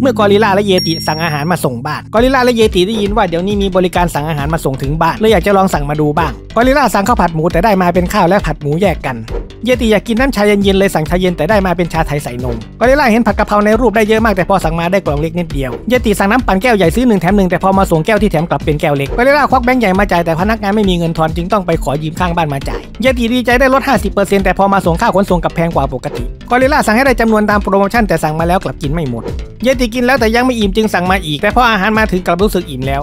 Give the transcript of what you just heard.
เมื่อกอริลลาและเยติสั่งอาหารมาส่งบ้าน กอริลลาและเยติได้ยินว่าเดี๋ยวนี้มีบริการสั่งอาหารมาส่งถึงบ้านเลยอยากจะลองสั่งมาดูบ้าง กอริลลาสั่งข้าวผัดหมูแต่ได้มาเป็นข้าวและผัดหมูแยกกัน เยติอยากกินน้ำชาเย็นๆเลยสั่งชาเย็นแต่ได้มาเป็นชาไทยใส่นมกอริลลาเห็นผัดกะเพราในรูปได้เยอะมากแต่พอสั่งมาได้กล่องเล็กนิดเดียวเยติสั่งน้ำปั่นแก้วใหญ่ซื้อหนึ่งแถมหนึ่งแต่พอมาส่งแก้วที่แถมกลับเป็นแก้วเล็กกอริลลาควักแบงค์ใหญ่มาจ่ายแต่พนักงานไม่มีเงินทอนจึงต้องไปขอยืมข้างบ้านมาจ่ายเยติดีใจได้ลด 50%แต่พอมาส่งค่าขนส่งกลับแพงกว่าปกติกอริลลาสั่งให้ได้จำนวนตามโปรโมชั่นแต่สั่งมาแล้วกลับกินไม่หมด เยติกินแล้วแต่ยังไม่อิ่มจึงสั่งมาอีกแต่พออาหารมาถึงกลับรู้สึกอิ่มแล้ว